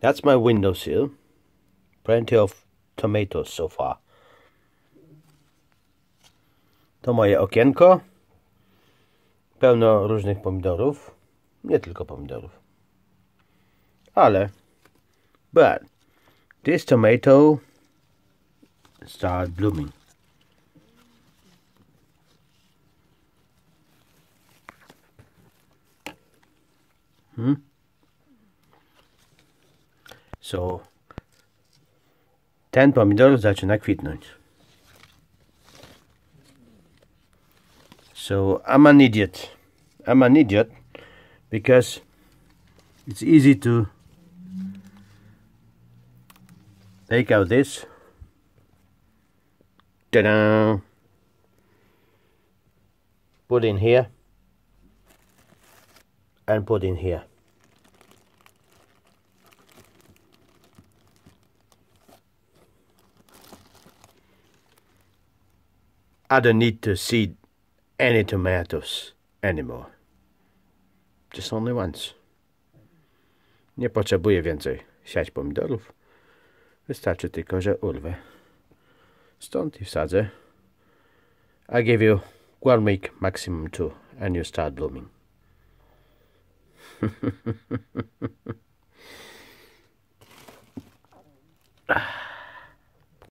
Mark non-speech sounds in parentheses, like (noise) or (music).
That's my windowsill. Plenty of tomatoes so far. To moje okienko. Pełno różnych pomidorów. Nie tylko pomidorów. Ale. But this tomato start blooming. Hmm? So ten pomidor zaczyna kwitnąć. So I'm an idiot. I'm an idiot because it's easy to take out this. Ta-da! Put in here and put in here. I don't need to seed any tomatoes anymore. Just only once. Nie potrzebuję więcej siać pomidorów. Wystarczy tylko, że urwę. Stąd i wsadzę. I give you one week maximum two and you start blooming. (laughs)